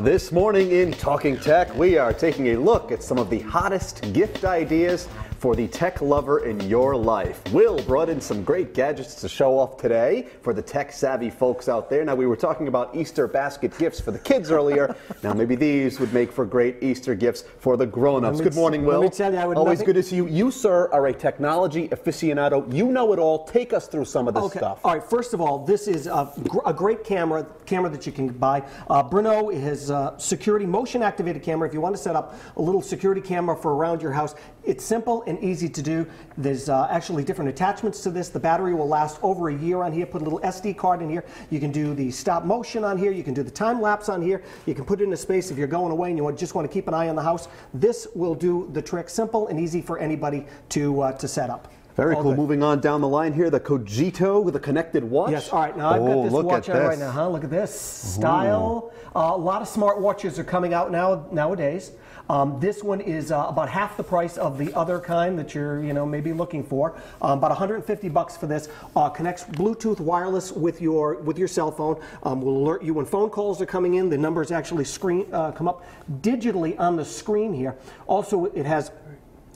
This morning in Talking Tech, we are taking a look at some of the hottest gift ideas for the tech lover in your life. Will brought in some great gadgets to show off today for the tech savvy folks out there. Now, we were talking about Easter basket gifts for the kids earlier. now, maybe these would make for great Easter gifts for the grown ups. Good morning, Will. Let me tell you, I would Always good to see you. You, sir, are a technology aficionado. You know it all. Take us through some of this Okay. stuff. All right. First of all, this is a, gr- a great camera camera that you can buy. Uh, Brinno has uh, security motion activated camera. If you want to set up a little security camera for around your house, it's simple and easy to do. There's uh, actually different attachments to this. The battery will last over a year on here. Put a little SD card in here. You can do the stop motion on here. You can do the time lapse on here. You can put it in a space if you're going away and you just want to keep an eye on the house. This will do the trick. Simple and easy for anybody to uh, to set up. Very All cool. good. Moving on down the line here, the Cogito, the connected watch. Yes, all right. Now I've oh, got this look watch at on this. right now, huh? Look at this style. Uh, a lot of smart watches are coming out now nowadays. Um, this one is uh, about half the price of the other kind that you're, you know, maybe looking for. Um, about 150 bucks for this. Uh, connects Bluetooth wireless with your with your cell phone. Um, will alert you when phone calls are coming in. The numbers actually screen uh, come up digitally on the screen here. Also, it has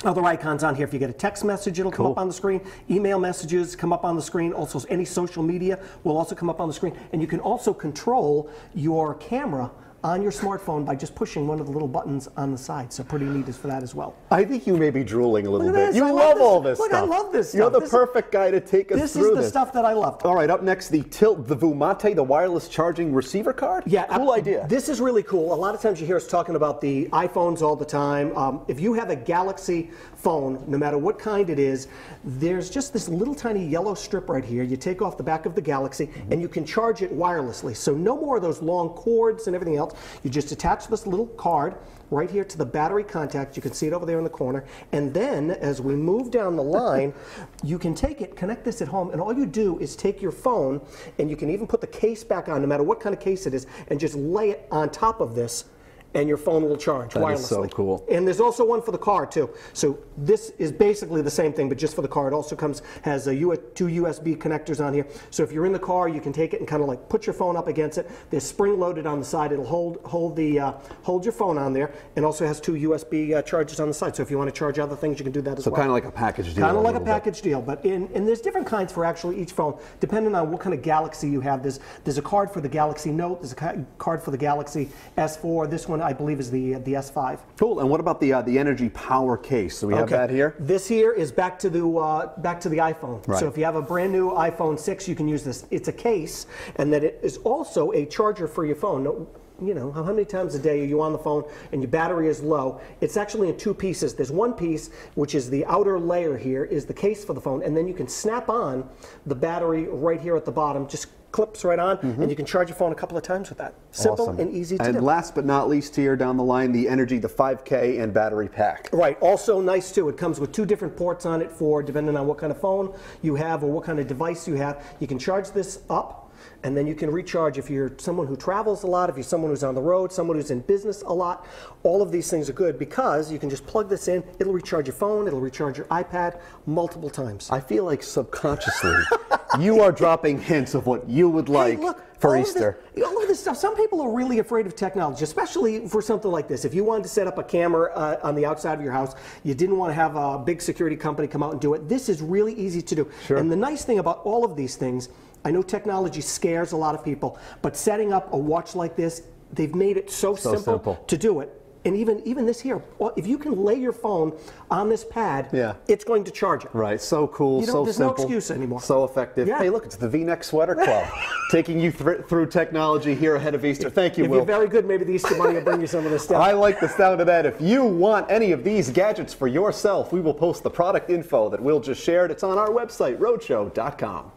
other icons on here. If you get a text message, it'll come up on the screen. Email messages come up on the screen. Also, any social media will also come up on the screen. And you can also control your camera on your smartphone by just pushing one of the little buttons on the side. So pretty neat is for that as well. I think you may be drooling a little bit. this. You I love, love this. all this Look, I love this You're the This is- perfect guy to take us through. This through is the this. stuff that I love. All right, up next, the Tylt, the Vumate, the wireless charging receiver card. Yeah, cool uh, idea. This is really cool. A lot of times you hear us talking about the iPhones all the time. Um, if you have a Galaxy phone, no matter what kind it is, there's just this little tiny yellow strip right here. You take off the back of the Galaxy Mm-hmm. and you can charge it wirelessly. So no more of those long cords and everything else. You just attach this little card right here to the battery contact. You can see it over there in the corner. And then as we move down the line, you can take it, connect this at home, and all you do is take your phone and you can even put the case back on, no matter what kind of case it is, and just lay it on top of this. And your phone will charge That wirelessly. is so cool. And there's also one for the car too. So this is basically the same thing, but just for the car. It also comes has a U- two USB connectors on here. So if you're in the car, you can take it and kind of like put your phone up against it. There's spring loaded on the side. It'll hold hold the uh, hold your phone on there, and also has two USB uh, chargers on the side. So if you want to charge other things, you can do that as so well. So kind of like a package deal. Kind of like a little bit. package deal, but in, and there's different kinds for actually each phone, depending on what kind of Galaxy you have. There's there's a card for the Galaxy Note, there's a card for the Galaxy S4. This one, I believe, is the the S5. Cool. And what about the uh, the energy power case? So we have that here. This here is back to the uh, back to the iPhone. Right. So if you have a brand new iPhone 6, you can use this. It's a case, and then it is also a charger for your phone. No, you know, how many times a day are you on the phone and your battery is low? It's actually in two pieces. There's one piece, which is the outer layer here, is the case for the phone, and then you can snap on the battery right here at the bottom. Just clips right on, mm-hmm. and you can charge your phone a couple of times with that. Simple. Awesome. and easy to And do. last but not least, here down the line, the Energy, the 5K and battery pack. Right. Also nice too. It comes with two different ports on it for depending on what kind of phone you have or what kind of device you have. You can charge this up. And then you can recharge if you're someone who travels a lot, if you're someone who's on the road, someone who's in business a lot. All of these things are good because you can just plug this in. It'll recharge your phone, it'll recharge your iPad multiple times. I feel like subconsciously you are dropping hints of what you would like Hey, look, for Easter. this- this stuff. Some people are really afraid of technology, especially for something like this. If you wanted to set up a camera uh, on the outside of your house, you didn't want to have a big security company come out and do it. This is really easy to do. Sure. And the nice thing about all of these things, I know technology scares a lot of people, but setting up a watch like this, they've made it so, So simple, simple. to do it. And even even this here, if you can lay your phone on this pad, Yeah. it's going to charge it. Right, so cool, You know, so there's no simple, excuse anymore. so effective. Yeah. Hey, look, it's the V-neck sweater club, taking you thr through technology here ahead of Easter. Thank you, If Will. you're very good, maybe the Easter Bunny will bring you some of this stuff. I like the sound of that. If you want any of these gadgets for yourself, we will post the product info that Will just shared. It's on our website, rhodeshow.com.